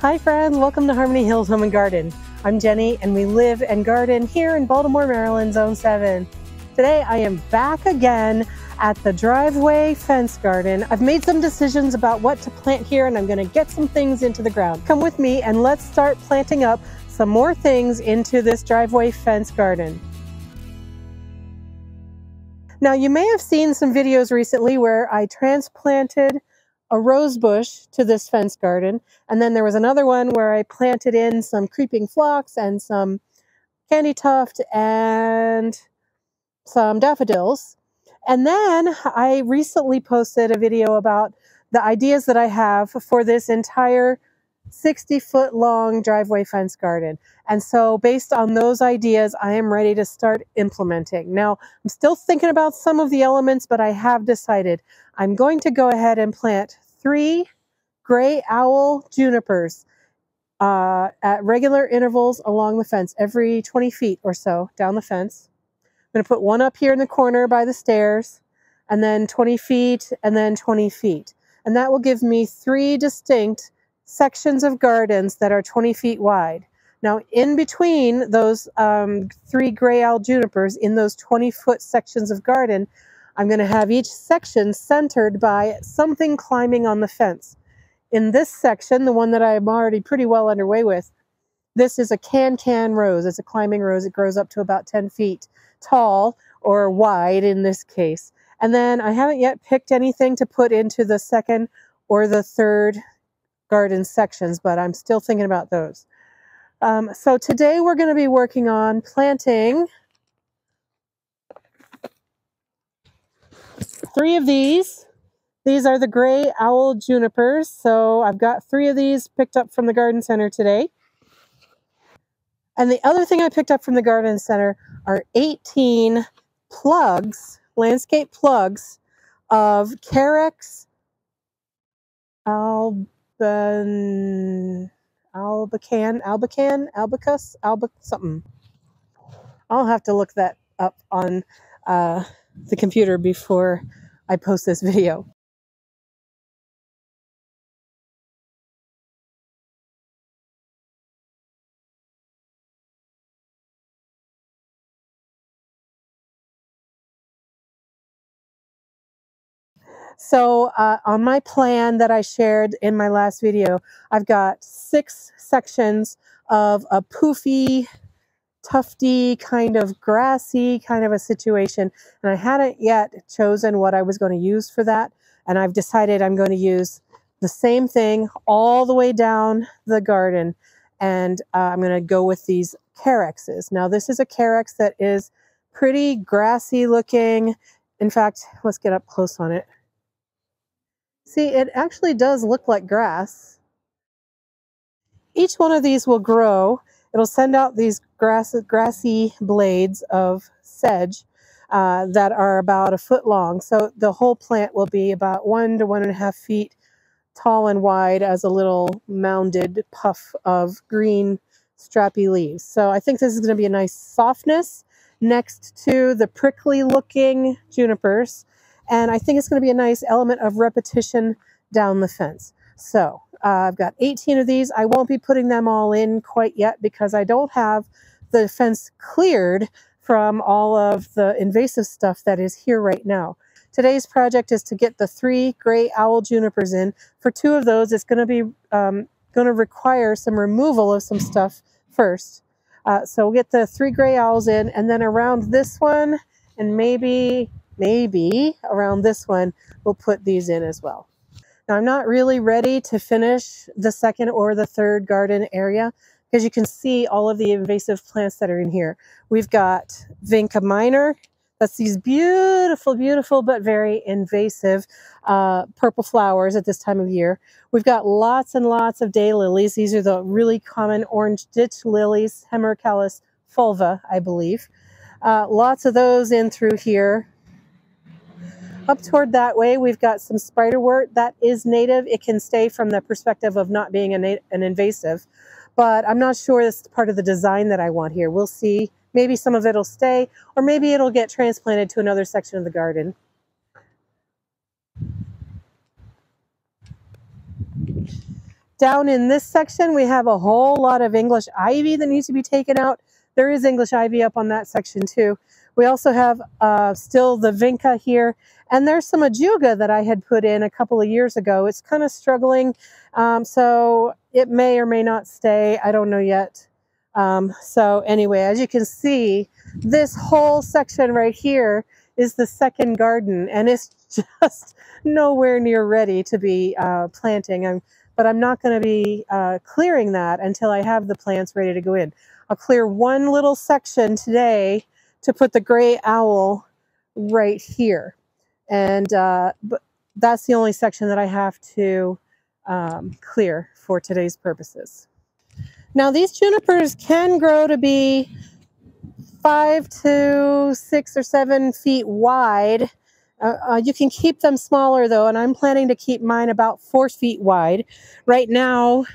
Hi friends, welcome to Harmony Hills Home and Garden. I'm Jenny and we live and garden here in Baltimore, Maryland, Zone 7. Today I am back again at the driveway fence garden. I've made some decisions about what to plant here and I'm gonna get some things into the ground. Come with me and let's start planting up some more things into this driveway fence garden. Now you may have seen some videos recently where I transplanted a rose bush to this fence garden. And then there was another one where I planted in some creeping phlox and some candy tuft and some daffodils. And then I recently posted a video about the ideas that I have for this entire 60 foot long driveway fence garden. And so, based on those ideas, I am ready to start implementing. Now, I'm still thinking about some of the elements, but I have decided I'm going to go ahead and plant three gray owl junipers uh, at regular intervals along the fence, every 20 feet or so down the fence. I'm going to put one up here in the corner by the stairs, and then 20 feet, and then 20 feet. And that will give me three distinct sections of gardens that are 20 feet wide. Now, in between those um, three gray owl junipers, in those 20 foot sections of garden, I'm going to have each section centered by something climbing on the fence. In this section, the one that I'm already pretty well underway with, this is a can-can rose. It's a climbing rose. It grows up to about 10 feet tall or wide in this case. And then I haven't yet picked anything to put into the second or the third garden sections, but I'm still thinking about those. Um, so today we're going to be working on planting three of these. These are the gray owl junipers. So I've got three of these picked up from the garden center today. And the other thing I picked up from the garden center are 18 plugs, landscape plugs of Carex alban, albacan, albacan, albicus, albic something. I'll have to look that up on uh, the computer before I post this video. So uh, on my plan that I shared in my last video, I've got six sections of a poofy, tufty, kind of grassy kind of a situation. And I hadn't yet chosen what I was going to use for that. And I've decided I'm going to use the same thing all the way down the garden. And uh, I'm going to go with these Carexes. Now, this is a Carex that is pretty grassy looking. In fact, let's get up close on it. See, it actually does look like grass. Each one of these will grow. It'll send out these grass, grassy blades of sedge uh, that are about a foot long. So the whole plant will be about one to one and a half feet tall and wide as a little mounded puff of green strappy leaves. So I think this is going to be a nice softness next to the prickly looking junipers and I think it's going to be a nice element of repetition down the fence. So uh, I've got 18 of these. I won't be putting them all in quite yet because I don't have the fence cleared from all of the invasive stuff that is here right now. Today's project is to get the three gray owl junipers in. For two of those, it's going to be um, going to require some removal of some stuff first. Uh, so we'll get the three gray owls in, and then around this one, and maybe maybe around this one, we'll put these in as well. Now I'm not really ready to finish the second or the third garden area because you can see all of the invasive plants that are in here. We've got Vinca minor, that's these beautiful, beautiful, but very invasive uh, purple flowers at this time of year. We've got lots and lots of daylilies. These are the really common orange ditch lilies, Hemerocallis fulva, I believe. Uh, lots of those in through here. Up toward that way, we've got some spiderwort that is native. It can stay from the perspective of not being an, an invasive, but I'm not sure it's part of the design that I want here. We'll see. Maybe some of it will stay, or maybe it'll get transplanted to another section of the garden. Down in this section, we have a whole lot of English ivy that needs to be taken out. There is English ivy up on that section too. We also have uh, still the vinca here, and there's some ajuga that I had put in a couple of years ago. It's kind of struggling, um, so it may or may not stay. I don't know yet. Um, so anyway, as you can see, this whole section right here is the second garden, and it's just nowhere near ready to be uh, planting. I'm, but I'm not going to be uh, clearing that until I have the plants ready to go in. I'll clear one little section today to put the gray owl right here. And uh, but that's the only section that I have to um, clear for today's purposes. Now these junipers can grow to be five to six or seven feet wide. Uh, uh, you can keep them smaller though, and I'm planning to keep mine about four feet wide. Right now,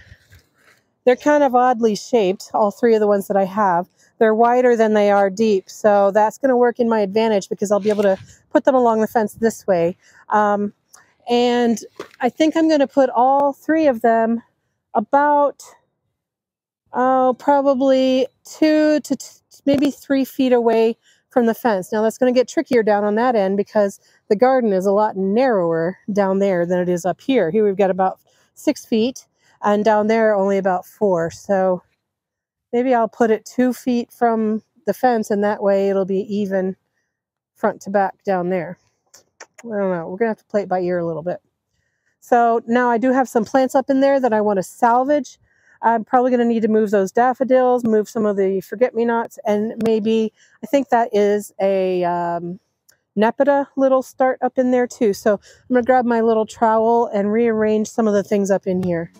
they're kind of oddly shaped, all three of the ones that I have. They're wider than they are deep, so that's going to work in my advantage because I'll be able to put them along the fence this way. Um, and I think I'm going to put all three of them about, oh, probably two to maybe three feet away from the fence. Now that's going to get trickier down on that end because the garden is a lot narrower down there than it is up here. Here we've got about six feet and down there only about four. So maybe I'll put it two feet from the fence and that way it'll be even front to back down there. I don't know. We're going to have to play it by ear a little bit. So now I do have some plants up in there that I want to salvage. I'm probably going to need to move those daffodils, move some of the forget-me-nots, and maybe, I think that is a um, Nepeta little start up in there too. So I'm going to grab my little trowel and rearrange some of the things up in here.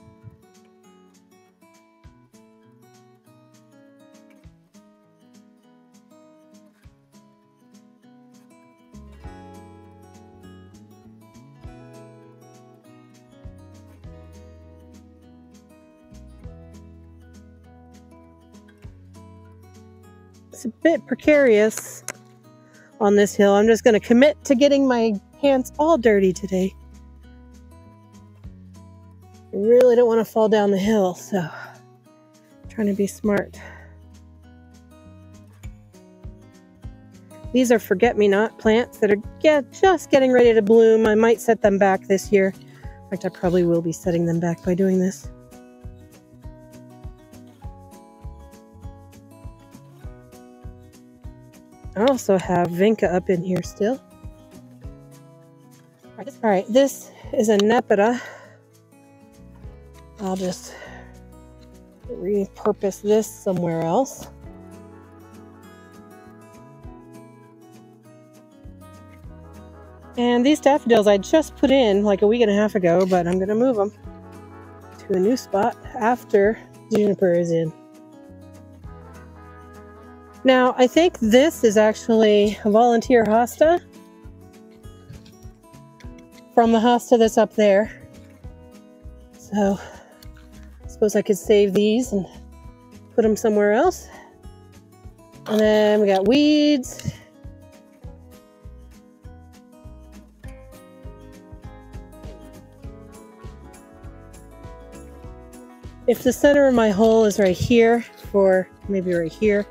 It's a bit precarious on this hill. I'm just going to commit to getting my hands all dirty today. I really don't want to fall down the hill, so I'm trying to be smart. These are forget-me-not plants that are get, just getting ready to bloom. I might set them back this year. In fact, I probably will be setting them back by doing this. I also have Vinca up in here still. All right, this is a Nepeta. I'll just repurpose this somewhere else. And these daffodils I just put in like a week and a half ago, but I'm going to move them to a new spot after juniper is in. Now, I think this is actually a volunteer hosta from the hosta that's up there. So, I suppose I could save these and put them somewhere else. And then we got weeds. If the center of my hole is right here, or maybe right here,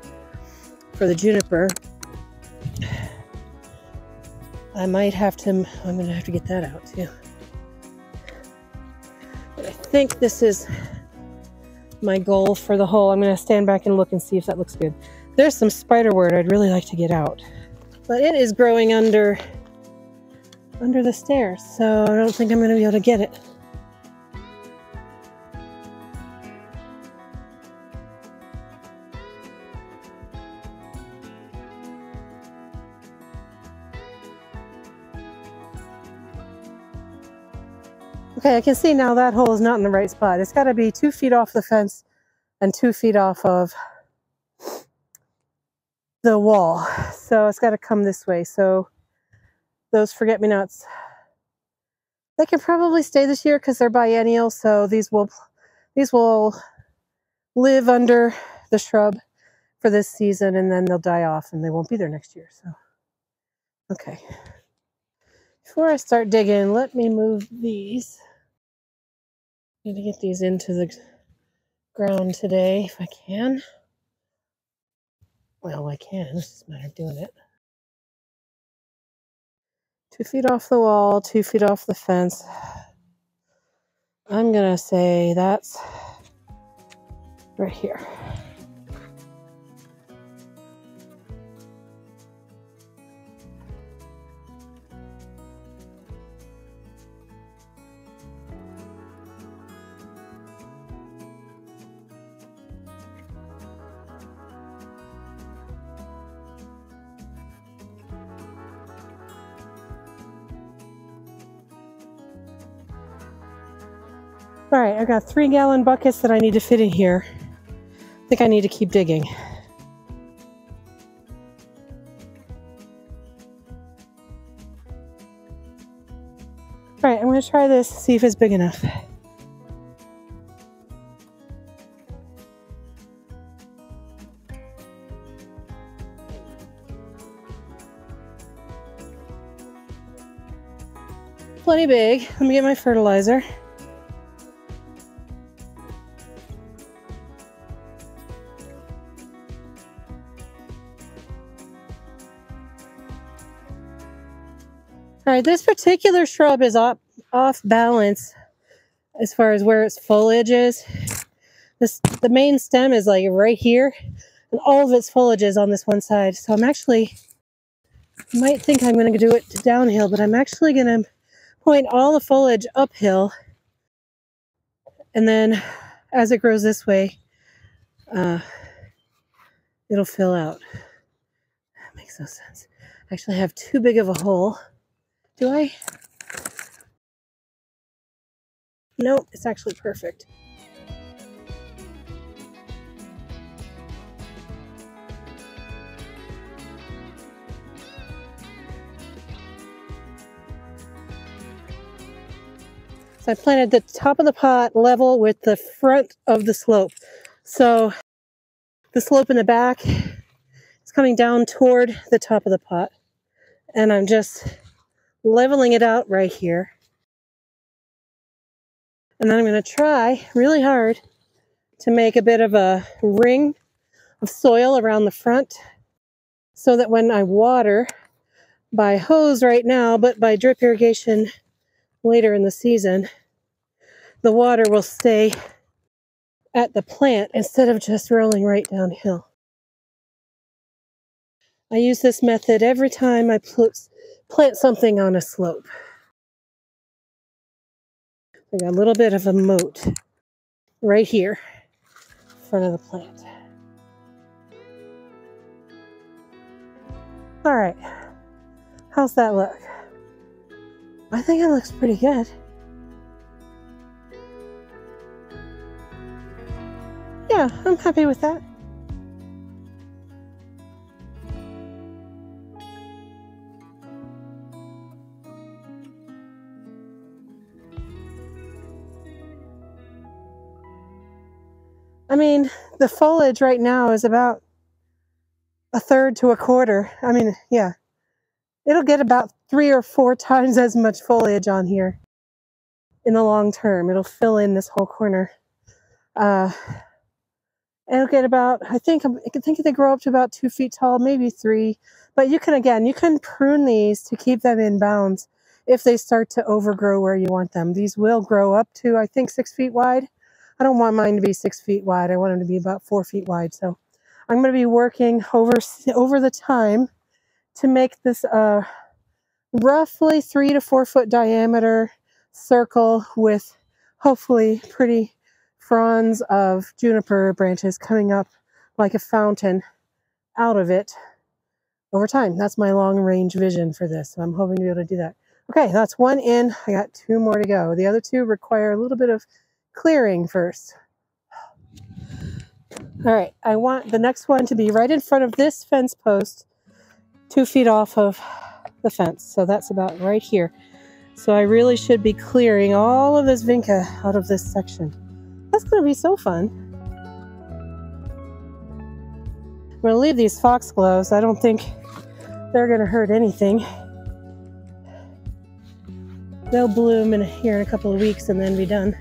for the juniper. I might have to, I'm going to have to get that out too. But I think this is my goal for the hole. I'm going to stand back and look and see if that looks good. There's some spiderwort I'd really like to get out. But it is growing under under the stairs, so I don't think I'm going to be able to get it. Okay, I can see now that hole is not in the right spot. It's got to be two feet off the fence and two feet off of the wall. So it's got to come this way. So those forget-me-nots, they can probably stay this year because they're biennial. So these will, these will live under the shrub for this season and then they'll die off and they won't be there next year. So, okay. Before I start digging, let me move these. Need to get these into the ground today if I can. Well, I can. It's just a matter of doing it. Two feet off the wall, two feet off the fence. I'm going to say that's right here. All right, I've got three gallon buckets that I need to fit in here. I think I need to keep digging. All right, I'm gonna try this, see if it's big enough. Plenty big. Let me get my fertilizer. Right, this particular shrub is off, off balance as far as where its foliage is. This the main stem is like right here, and all of its foliage is on this one side. So I'm actually might think I'm going to do it downhill, but I'm actually going to point all the foliage uphill, and then as it grows this way, uh, it'll fill out. That makes no sense. I actually, have too big of a hole. Do I? Nope, it's actually perfect. So I planted the top of the pot level with the front of the slope. So the slope in the back is coming down toward the top of the pot. And I'm just leveling it out right here. And then I'm going to try really hard to make a bit of a ring of soil around the front so that when I water by hose right now, but by drip irrigation later in the season, the water will stay at the plant instead of just rolling right downhill. I use this method every time I put plant something on a slope. I got a little bit of a moat right here in front of the plant. All right, how's that look? I think it looks pretty good. Yeah, I'm happy with that. I mean, the foliage right now is about a third to a quarter. I mean, yeah, it'll get about three or four times as much foliage on here in the long term. It'll fill in this whole corner. Uh, it'll get about, I think, I can think they grow up to about two feet tall, maybe three. But you can, again, you can prune these to keep them in bounds if they start to overgrow where you want them. These will grow up to, I think, six feet wide. I don't want mine to be six feet wide. I want them to be about four feet wide. So I'm going to be working over over the time to make this a roughly three to four foot diameter circle with hopefully pretty fronds of juniper branches coming up like a fountain out of it over time. That's my long range vision for this. So I'm hoping to be able to do that. Okay, that's one in. I got two more to go. The other two require a little bit of clearing first. All right, I want the next one to be right in front of this fence post, two feet off of the fence. So that's about right here. So I really should be clearing all of this vinca out of this section. That's going to be so fun. I'm going to leave these foxgloves. I don't think they're going to hurt anything. They'll bloom in here in a couple of weeks and then be done.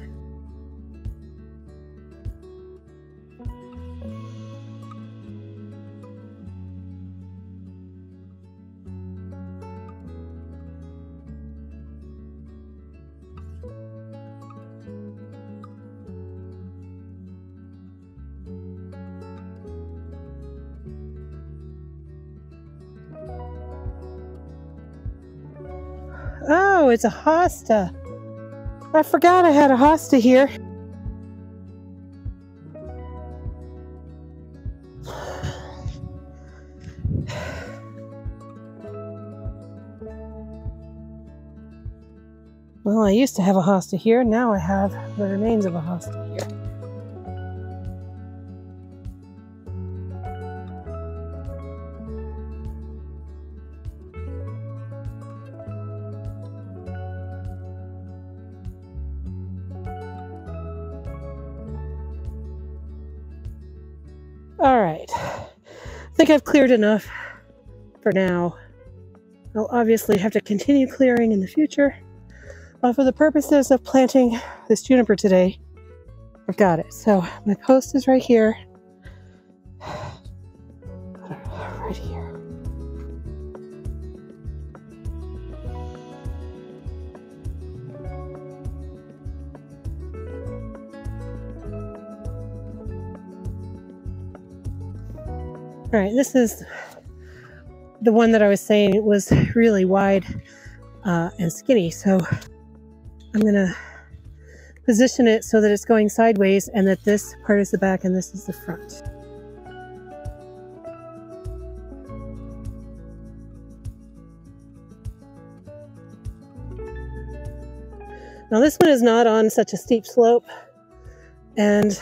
Oh, it's a hosta. I forgot I had a hosta here. Well, I used to have a hosta here. Now I have the remains of a hosta here. Think I've cleared enough for now. I'll obviously have to continue clearing in the future. But for the purposes of planting this juniper today, I've got it. So my post is right here. All right, this is the one that I was saying it was really wide uh, and skinny. So I'm going to position it so that it's going sideways and that this part is the back and this is the front. Now this one is not on such a steep slope and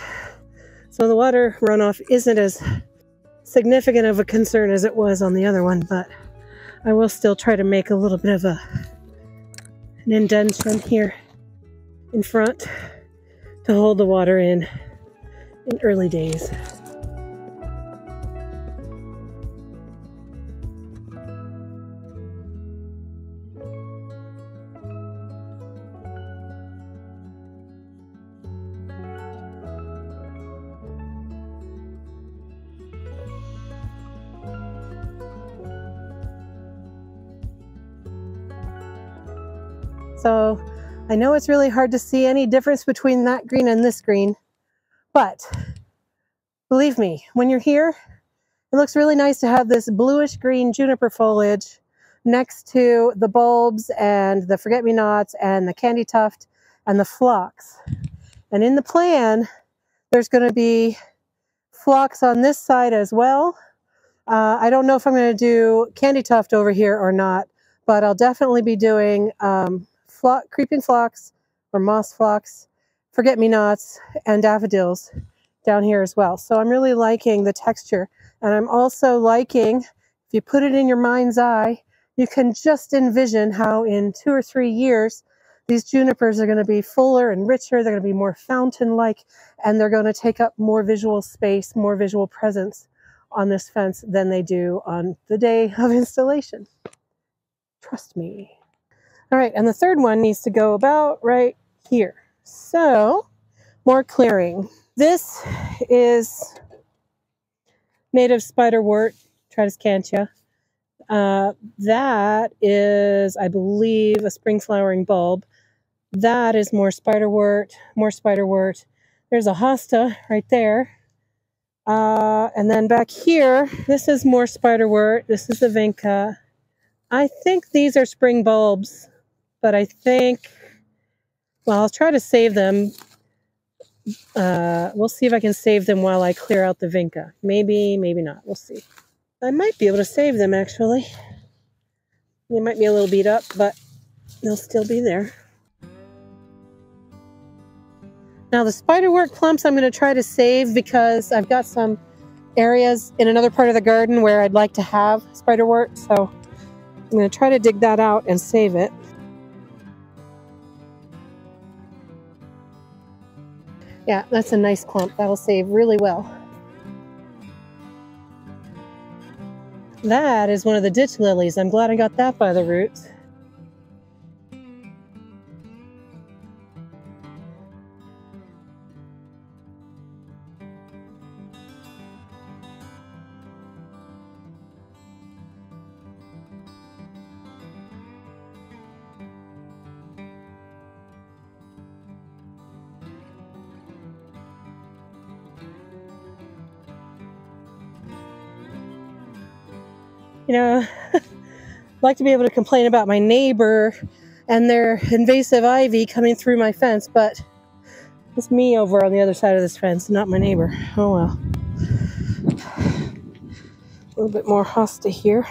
so the water runoff isn't as significant of a concern as it was on the other one, but I will still try to make a little bit of a an indention here in front to hold the water in in early days. So I know it's really hard to see any difference between that green and this green, but believe me, when you're here, it looks really nice to have this bluish green juniper foliage next to the bulbs and the forget-me-nots and the candy tuft and the phlox. And in the plan, there's going to be phlox on this side as well. Uh, I don't know if I'm going to do candy tuft over here or not, but I'll definitely be doing um, creeping phlox or moss phlox, forget me nots, and daffodils down here as well. So I'm really liking the texture. And I'm also liking, if you put it in your mind's eye, you can just envision how in two or three years, these junipers are going to be fuller and richer. They're going to be more fountain like, and they're going to take up more visual space, more visual presence on this fence than they do on the day of installation. Trust me. All right, and the third one needs to go about right here. So, more clearing. This is native spiderwort, Tradescantia. Uh, that is, I believe, a spring flowering bulb. That is more spiderwort, more spiderwort. There's a hosta right there. Uh, and then back here, this is more spiderwort. This is the vinca. I think these are spring bulbs but I think, well, I'll try to save them. Uh, we'll see if I can save them while I clear out the vinca. Maybe, maybe not. We'll see. I might be able to save them actually. They might be a little beat up, but they'll still be there. Now the spiderwort clumps I'm going to try to save because I've got some areas in another part of the garden where I'd like to have spiderwort. So I'm going to try to dig that out and save it. Yeah, that's a nice clump. That'll save really well. That is one of the ditch lilies. I'm glad I got that by the roots. Like to be able to complain about my neighbor and their invasive ivy coming through my fence, but it's me over on the other side of this fence, not my neighbor. Oh well. A little bit more hosta here.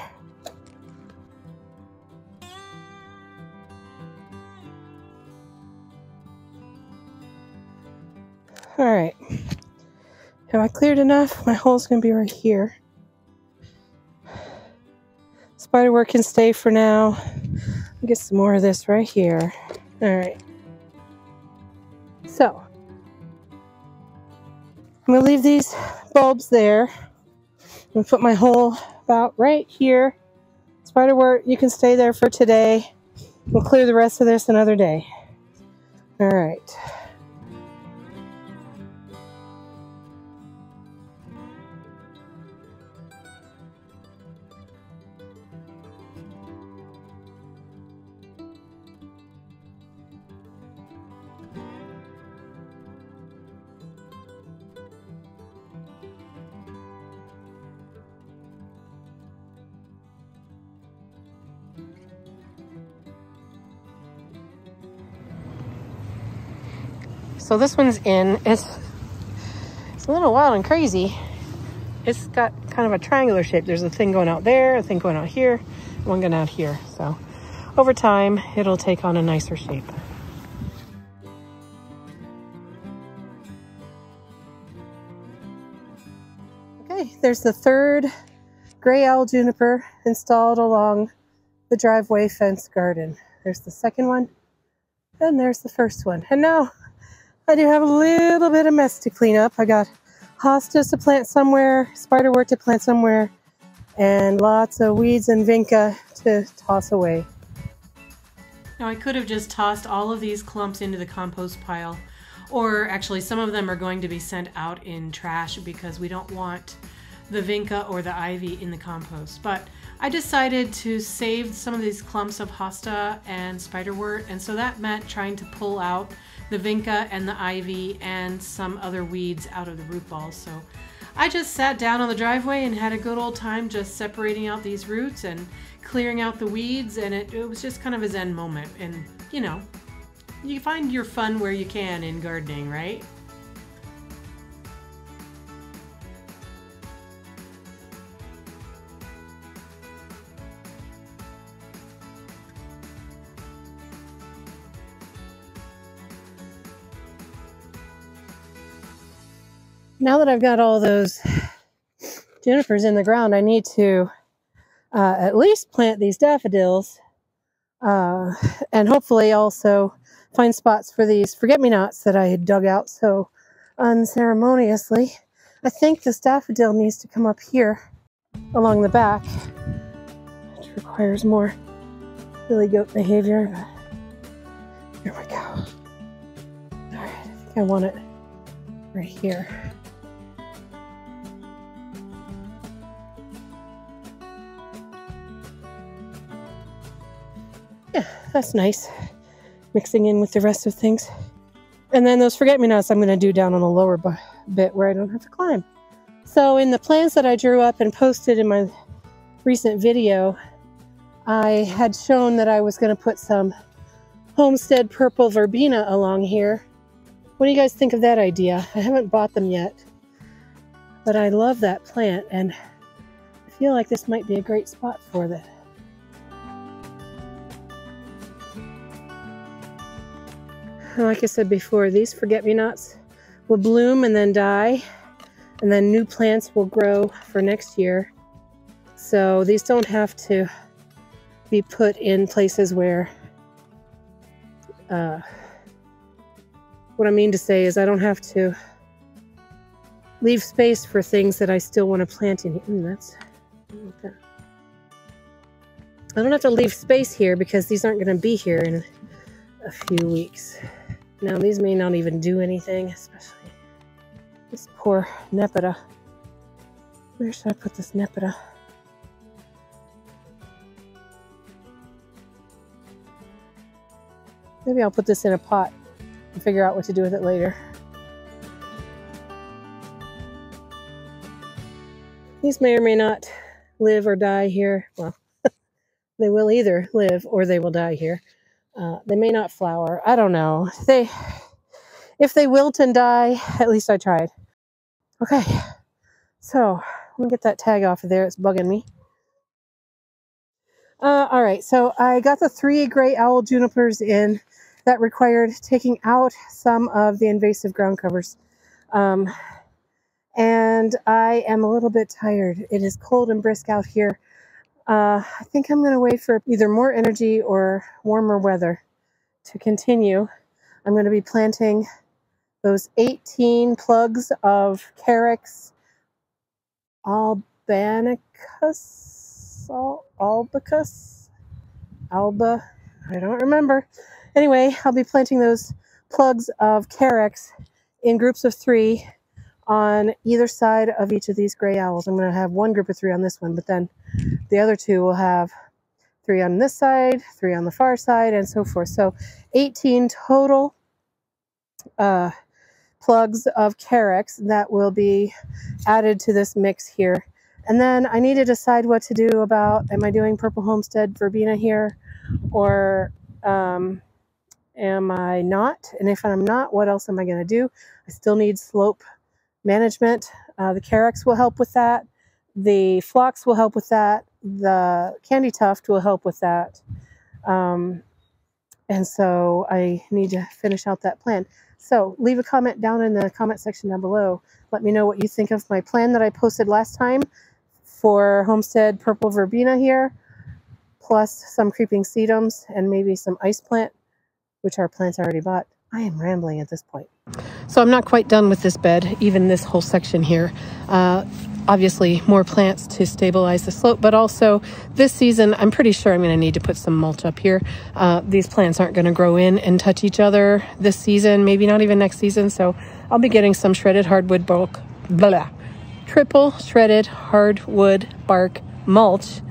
All right. Have I cleared enough? My hole's going to be right here. Spiderwort can stay for now. I'll get some more of this right here. All right. So, I'm to leave these bulbs there. I'm to put my hole about right here. Spiderwort, you can stay there for today. We'll clear the rest of this another day. All right. So this one's in. It's, it's a little wild and crazy. It's got kind of a triangular shape. There's a thing going out there, a thing going out here, one going out here. So over time, it'll take on a nicer shape. Okay, there's the third gray owl juniper installed along the driveway fence garden. There's the second one, and there's the first one. And now I do have a little bit of mess to clean up. I got hostas to plant somewhere, spiderwort to plant somewhere, and lots of weeds and vinca to toss away. Now I could have just tossed all of these clumps into the compost pile, or actually some of them are going to be sent out in trash because we don't want the vinca or the ivy in the compost. But I decided to save some of these clumps of hosta and spiderwort, and so that meant trying to pull out the vinca and the ivy and some other weeds out of the root balls. So I just sat down on the driveway and had a good old time just separating out these roots and clearing out the weeds and it, it was just kind of a zen moment. And you know, you find your fun where you can in gardening, right? Now that I've got all those junipers in the ground, I need to uh, at least plant these daffodils uh, and hopefully also find spots for these forget-me-nots that I had dug out so unceremoniously. I think this daffodil needs to come up here along the back, which requires more billy goat behavior. Here we go. All right, I think I want it right here. That's nice. Mixing in with the rest of things. And then those forget-me-nots I'm going to do down on the lower bit where I don't have to climb. So in the plans that I drew up and posted in my recent video, I had shown that I was going to put some Homestead Purple Verbena along here. What do you guys think of that idea? I haven't bought them yet, but I love that plant and I feel like this might be a great spot for that. Like I said before, these forget-me-nots will bloom and then die, and then new plants will grow for next year. So these don't have to be put in places where, uh, what I mean to say is I don't have to leave space for things that I still want to plant in here. Mm, that's, okay. I don't have to leave space here because these aren't going to be here in a few weeks. Now these may not even do anything, especially this poor Nepeta. Where should I put this Nepeta? Maybe I'll put this in a pot and figure out what to do with it later. These may or may not live or die here. Well, they will either live or they will die here. Uh, they may not flower. I don't know. They, if they wilt and die, at least I tried. Okay, so let me get that tag off of there. It's bugging me. Uh, all right, so I got the three gray owl junipers in. That required taking out some of the invasive ground covers. Um, and I am a little bit tired. It is cold and brisk out here. Uh, I think I'm going to wait for either more energy or warmer weather to continue. I'm going to be planting those 18 plugs of Carex albanicus, al- albicus, alba, I don't remember. Anyway, I'll be planting those plugs of Carex in groups of three on either side of each of these gray owls. I'm going to have one group of three on this one, but then the other two will have three on this side, three on the far side, and so forth. So 18 total uh, plugs of Carex that will be added to this mix here. And then I need to decide what to do about, am I doing Purple Homestead Verbena here or um, am I not? And if I'm not, what else am I going to do? I still need slope management. Uh, the Carex will help with that. The Phlox will help with that. The Candy Tuft will help with that. Um, and so I need to finish out that plan. So leave a comment down in the comment section down below. Let me know what you think of my plan that I posted last time for Homestead Purple Verbena here, plus some creeping sedums and maybe some ice plant, which are plants I already bought. I am rambling at this point. So I'm not quite done with this bed, even this whole section here. Uh, obviously more plants to stabilize the slope, but also this season, I'm pretty sure I'm going to need to put some mulch up here. Uh, these plants aren't going to grow in and touch each other this season, maybe not even next season. So I'll be getting some shredded hardwood bulk, blah, triple shredded hardwood bark mulch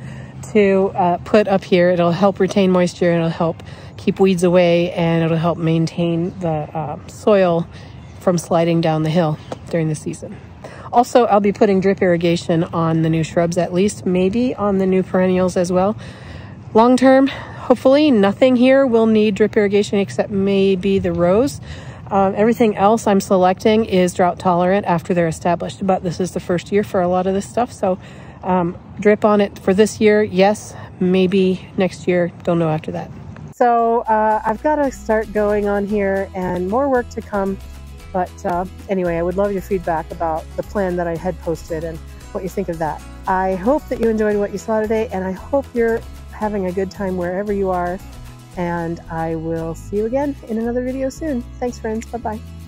to uh, put up here. It'll help retain moisture. It'll help keep weeds away and it'll help maintain the uh, soil from sliding down the hill during the season. Also, I'll be putting drip irrigation on the new shrubs at least, maybe on the new perennials as well. Long term, hopefully nothing here will need drip irrigation except maybe the rose. Um, everything else I'm selecting is drought tolerant after they're established, but this is the first year for a lot of this stuff. So um, drip on it for this year, yes, maybe next year, don't know after that. So uh, I've got to start going on here and more work to come. But uh, anyway, I would love your feedback about the plan that I had posted and what you think of that. I hope that you enjoyed what you saw today, and I hope you're having a good time wherever you are. And I will see you again in another video soon. Thanks, friends. Bye bye.